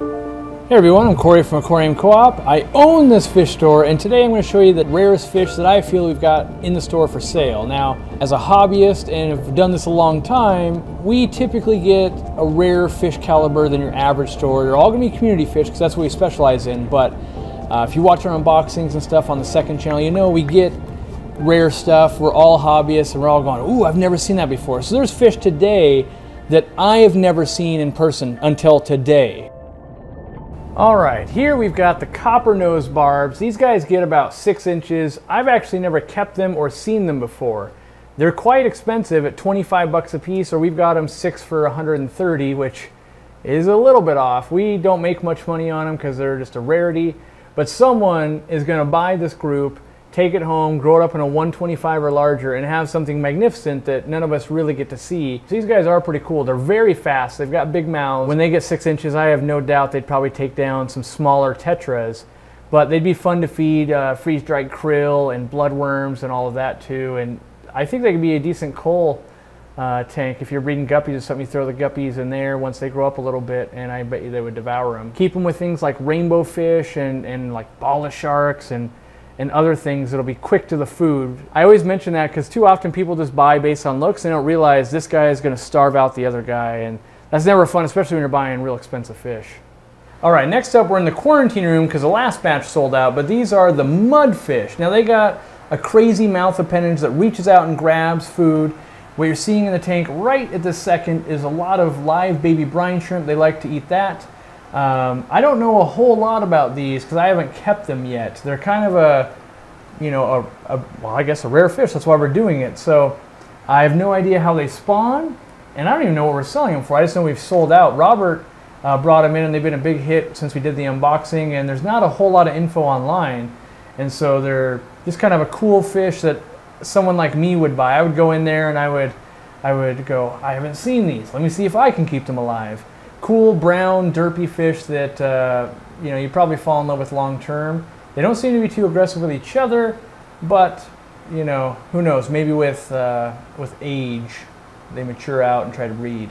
Hey everyone, I'm Cory from Aquarium Co-op. I own this fish store and today I'm going to show you the rarest fish that I feel we've got in the store for sale. Now, as a hobbyist and have done this a long time, we typically get a rare fish caliber than your average store. They're all going to be community fish because that's what we specialize in, but uh, if you watch our unboxings and stuff on the second channel, you know we get rare stuff. We're all hobbyists and we're all going, ooh, I've never seen that before. So there's fish today that I have never seen in person until today. All right, here we've got the copper nose barbs. These guys get about six inches. I've actually never kept them or seen them before. They're quite expensive at 25 bucks a piece, or we've got them six for 130, which is a little bit off. We don't make much money on them because they're just a rarity, but someone is gonna buy this group take it home, grow it up in a 125 or larger, and have something magnificent that none of us really get to see. So these guys are pretty cool. They're very fast. They've got big mouths. When they get six inches, I have no doubt they'd probably take down some smaller tetras. But they'd be fun to feed uh, freeze-dried krill and bloodworms and all of that too. And I think they could be a decent cull uh, tank. If you're breeding guppies or something, you throw the guppies in there once they grow up a little bit, and I bet you they would devour them. Keep them with things like rainbow fish and, and like bala sharks and and other things that'll be quick to the food. I always mention that because too often people just buy based on looks and don't realize this guy is going to starve out the other guy and that's never fun, especially when you're buying real expensive fish. All right, next up we're in the quarantine room because the last batch sold out, but these are the mudfish. Now they got a crazy mouth appendage that reaches out and grabs food. What you're seeing in the tank right at this second is a lot of live baby brine shrimp. They like to eat that. Um, I don't know a whole lot about these because I haven't kept them yet. They're kind of a, you know, a, a, well, I guess a rare fish. That's why we're doing it. So I have no idea how they spawn, and I don't even know what we're selling them for. I just know we've sold out. Robert uh, brought them in, and they've been a big hit since we did the unboxing. And there's not a whole lot of info online, and so they're just kind of a cool fish that someone like me would buy. I would go in there and I would, I would go, I haven't seen these. Let me see if I can keep them alive cool brown derpy fish that uh, you know you probably fall in love with long term. They don't seem to be too aggressive with each other, but you know who knows? Maybe with uh, with age, they mature out and try to breed.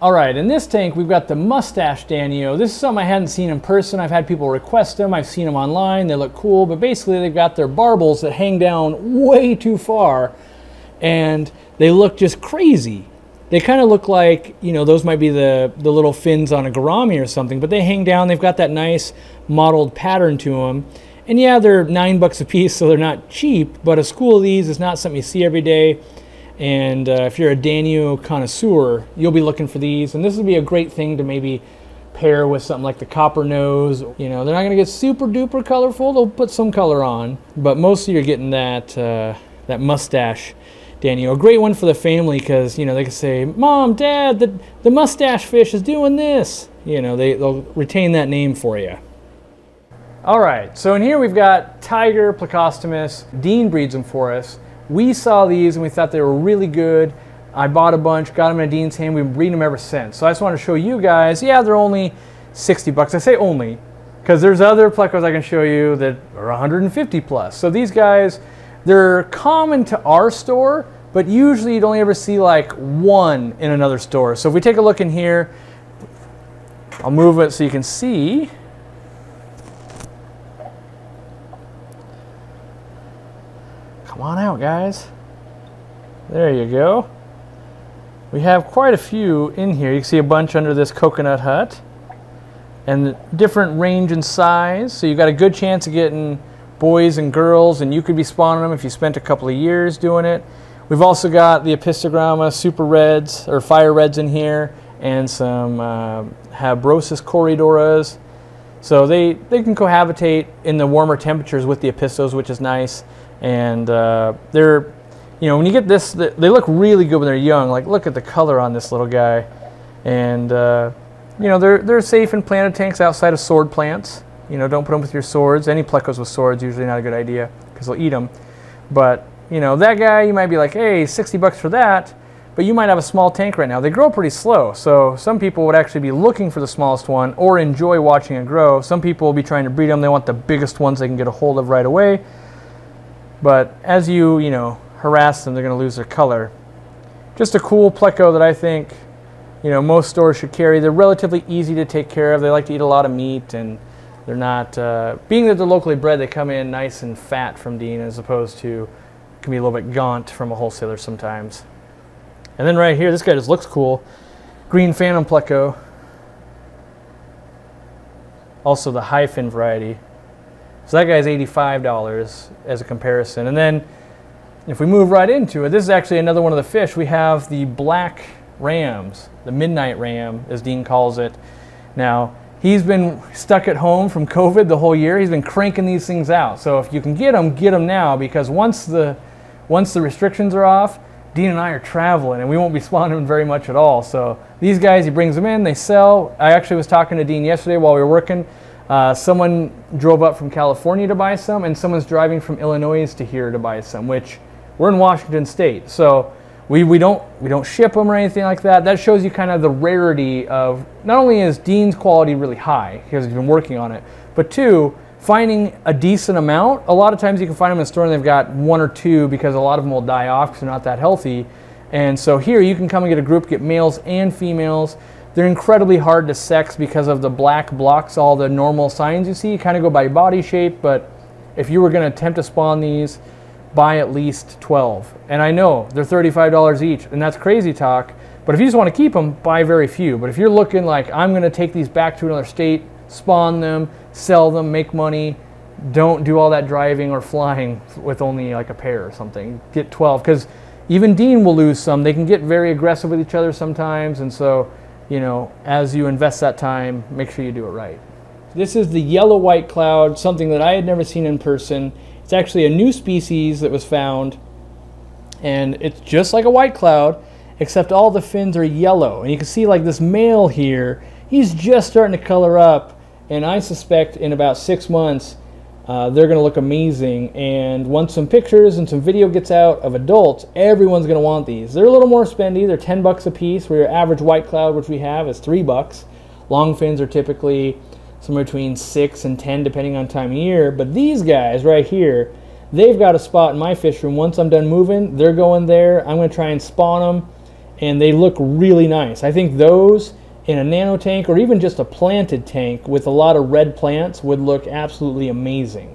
All right, in this tank we've got the mustache Danio. This is something I hadn't seen in person. I've had people request them. I've seen them online. They look cool, but basically they've got their barbels that hang down way too far, and they look just crazy they kind of look like you know those might be the the little fins on a gourami or something but they hang down they've got that nice mottled pattern to them and yeah they're nine bucks a piece so they're not cheap but a school of these is not something you see every day. And uh, if you're a danio connoisseur you'll be looking for these and this would be a great thing to maybe pair with something like the copper nose. You know they're not going to get super duper colorful they'll put some color on but mostly you're getting that uh, that mustache Danio. A great one for the family because, you know, they can say, Mom, Dad, the, the mustache fish is doing this. You know, they, they'll retain that name for you. All right, so in here we've got Tiger Plecostomus. Dean breeds them for us. We saw these and we thought they were really good. I bought a bunch, got them in Dean's hand. We've been breeding them ever since. So I just want to show you guys, yeah, they're only 60 bucks. I say only because there's other plecos I can show you that are 150 plus. So these guys, they're common to our store, but usually you'd only ever see like one in another store. So if we take a look in here, I'll move it so you can see. Come on out, guys. There you go. We have quite a few in here. You can see a bunch under this coconut hut and different range and size. So you've got a good chance of getting boys and girls, and you could be spawning them if you spent a couple of years doing it. We've also got the Apistogramma Super Reds, or Fire Reds in here, and some uh, Habrosus corydoras. So they, they can cohabitate in the warmer temperatures with the Apistos, which is nice. And uh, they're, you know, when you get this, they look really good when they're young. Like, look at the color on this little guy. And, uh, you know, they're, they're safe in planted tanks outside of sword plants. You know, don't put them with your swords. Any plecos with swords usually not a good idea because they'll eat them. But you know, that guy you might be like, hey, 60 bucks for that. But you might have a small tank right now. They grow pretty slow, so some people would actually be looking for the smallest one or enjoy watching it grow. Some people will be trying to breed them. They want the biggest ones they can get a hold of right away. But as you, you know, harass them, they're going to lose their color. Just a cool pleco that I think you know most stores should carry. They're relatively easy to take care of. They like to eat a lot of meat and they're not, uh, being that they're locally bred, they come in nice and fat from Dean as opposed to, can be a little bit gaunt from a wholesaler sometimes. And then right here, this guy just looks cool. Green Phantom Pleco. Also the high fin variety. So that guy's $85 as a comparison. And then if we move right into it, this is actually another one of the fish. We have the black rams, the midnight ram, as Dean calls it. Now, He's been stuck at home from COVID the whole year. He's been cranking these things out. So if you can get them, get them now because once the once the restrictions are off, Dean and I are traveling and we won't be spawning very much at all. So these guys, he brings them in, they sell. I actually was talking to Dean yesterday while we were working. Uh, someone drove up from California to buy some, and someone's driving from Illinois to here to buy some, which we're in Washington State. So we, we don't we don't ship them or anything like that. That shows you kind of the rarity of not only is Dean's quality really high because he's been working on it, but two, finding a decent amount. A lot of times you can find them in the store and they've got one or two because a lot of them will die off because they're not that healthy. And so here you can come and get a group, get males and females. They're incredibly hard to sex because of the black blocks all the normal signs you see. You kind of go by body shape, but if you were going to attempt to spawn these, buy at least 12. And I know they're $35 each, and that's crazy talk. But if you just want to keep them, buy very few. But if you're looking like, I'm going to take these back to another state, spawn them, sell them, make money, don't do all that driving or flying with only like a pair or something. Get 12. Because even Dean will lose some. They can get very aggressive with each other sometimes. And so, you know, as you invest that time, make sure you do it right. This is the yellow white cloud, something that I had never seen in person. It's actually a new species that was found, and it's just like a white cloud, except all the fins are yellow. And you can see like this male here, he's just starting to color up, and I suspect in about six months, uh, they're going to look amazing. And once some pictures and some video gets out of adults, everyone's going to want these. They're a little more spendy. They're 10 bucks a piece, where your average white cloud, which we have, is 3 bucks. Long fins are typically somewhere between six and ten depending on time of year. But these guys right here, they've got a spot in my fish room. Once I'm done moving, they're going there. I'm going to try and spawn them, and they look really nice. I think those in a nano tank or even just a planted tank with a lot of red plants would look absolutely amazing.